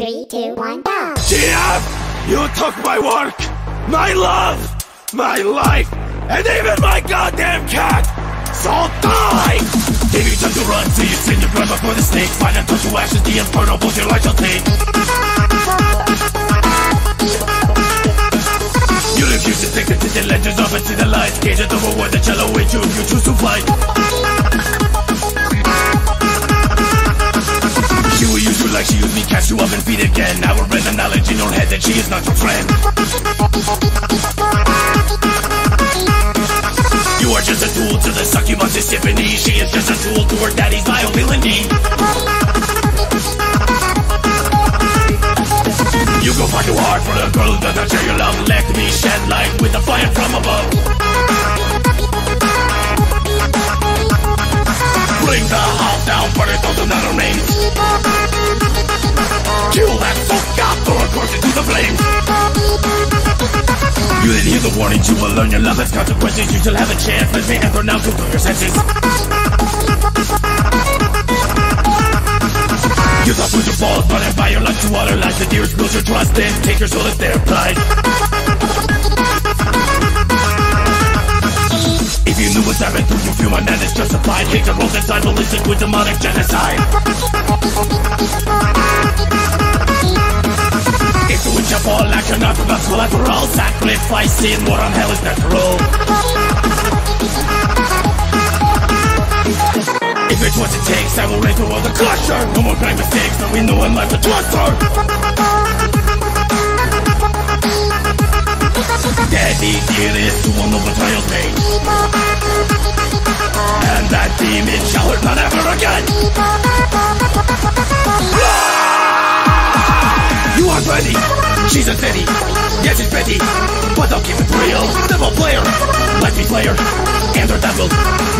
Three, two, one, go! GM, you took my work, my love, my life, and even my goddamn cat! So die! Give you time to run till you send your blood before the snake Find and touch your ashes, the inferno will your life shall take You refuse to take the legends of it to the light Gauge the reward that shall await you if you choose to fly catch up and feed again. Now we're in the knowledge in your head that she is not your friend. You are just a tool to the succubus symphony She is just a tool to her daddy's vile villainy You go far too hard for the girl who does not share your love. Let me shed light with the You the warnings, you will learn your love has consequences. You shall have a chance, let me enter now to your senses. You thought with your balls, but by your life to other lives The dearest lose your trust in, take your soul as their prize If you knew what's happened through you feel my is justified. Hatred rolls inside, ballistic with demonic genocide. the witch of all action not about collateral Sacrifice in war on hell is that natural If it's what it takes, I will raise the world a cluster No more grand mistakes, but we know in life Daddy did it to one of the trial pain And that demon shall hurt not ever again. ready, she's a Yes, it's Betty, but I'll keep it real. Devil player, let me player. And her devil,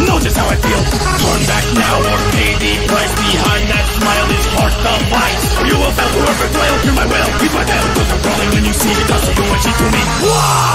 know just how I feel. Turn back now or pay the price Behind that smile. Is heart the fight you will fail whoever toil through my will Keep my devil, cause I'm crawling when you see the dust of the way she to me